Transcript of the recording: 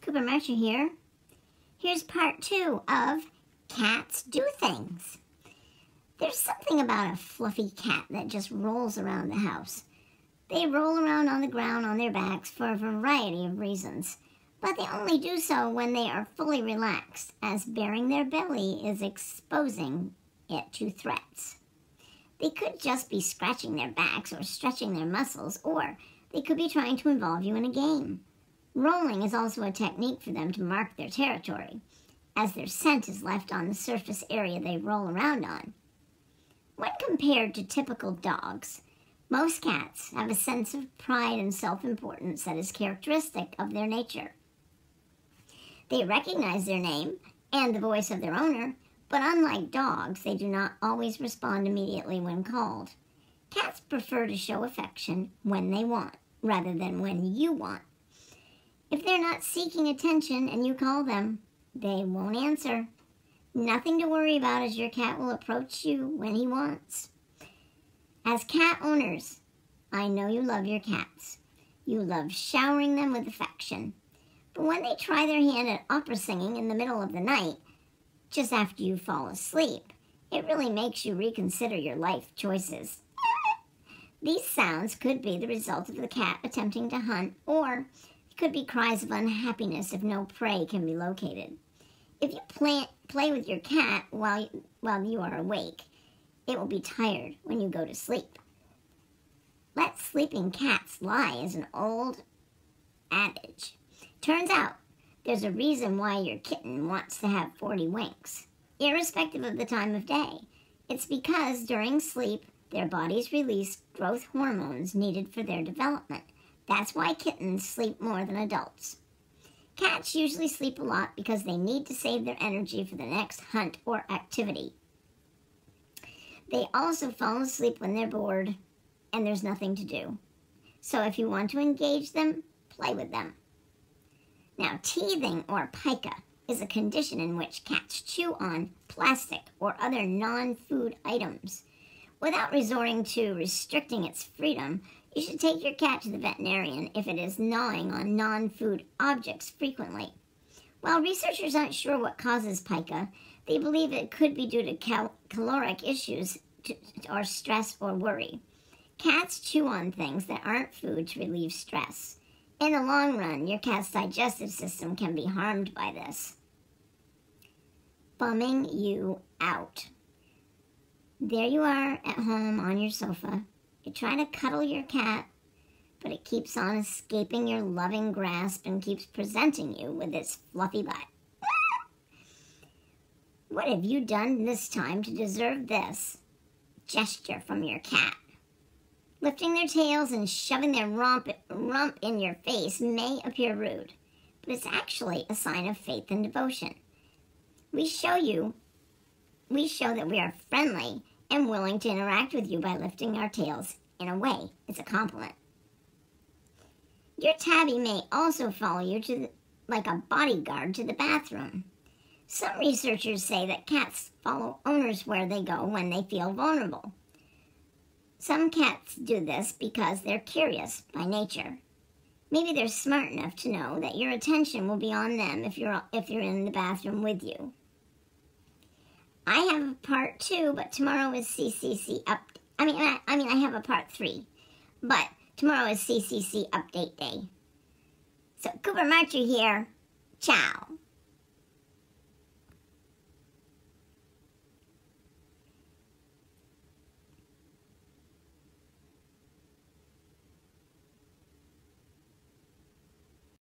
Cooper Marcher here. Here's part two of Cats Do Things. There's something about a fluffy cat that just rolls around the house. They roll around on the ground on their backs for a variety of reasons, but they only do so when they are fully relaxed, as baring their belly is exposing it to threats. They could just be scratching their backs or stretching their muscles, or they could be trying to involve you in a game. Rolling is also a technique for them to mark their territory, as their scent is left on the surface area they roll around on. When compared to typical dogs, most cats have a sense of pride and self importance that is characteristic of their nature. They recognize their name and the voice of their owner, but unlike dogs, they do not always respond immediately when called. Cats prefer to show affection when they want, rather than when you want. If they're not seeking attention and you call them, they won't answer. Nothing to worry about as your cat will approach you when he wants. As cat owners, I know you love your cats. You love showering them with affection. But when they try their hand at opera singing in the middle of the night, just after you fall asleep, it really makes you reconsider your life choices. These sounds could be the result of the cat attempting to hunt or could be cries of unhappiness if no prey can be located. If you play, play with your cat while, while you are awake, it will be tired when you go to sleep. Let sleeping cats lie is an old adage. Turns out there's a reason why your kitten wants to have 40 winks, irrespective of the time of day. It's because during sleep, their bodies release growth hormones needed for their development. That's why kittens sleep more than adults. Cats usually sleep a lot because they need to save their energy for the next hunt or activity. They also fall asleep when they're bored and there's nothing to do. So if you want to engage them, play with them. Now, teething or pica is a condition in which cats chew on plastic or other non food items. Without resorting to restricting its freedom, you should take your cat to the veterinarian if it is gnawing on non food objects frequently. While researchers aren't sure what causes pica, they believe it could be due to cal- caloric issues to, or stress or worry. Cats chew on things that aren't food to relieve stress. In the long run, your cat's digestive system can be harmed by this. Bumming you out. There you are at home on your sofa, you try to cuddle your cat, but it keeps on escaping your loving grasp and keeps presenting you with its fluffy butt. what have you done this time to deserve this gesture from your cat? Lifting their tails and shoving their rump, rump in your face may appear rude, but it's actually a sign of faith and devotion. We show you, we show that we are friendly and willing to interact with you by lifting our tails. In a way, it's a compliment. Your tabby may also follow you to the, like a bodyguard to the bathroom. Some researchers say that cats follow owners where they go when they feel vulnerable. Some cats do this because they're curious by nature. Maybe they're smart enough to know that your attention will be on them if you're if you're in the bathroom with you. I have a part two, but tomorrow is CCC up. I mean, I, I mean, I have a part three, but tomorrow is CCC update day. So Cooper Marcher here. Ciao.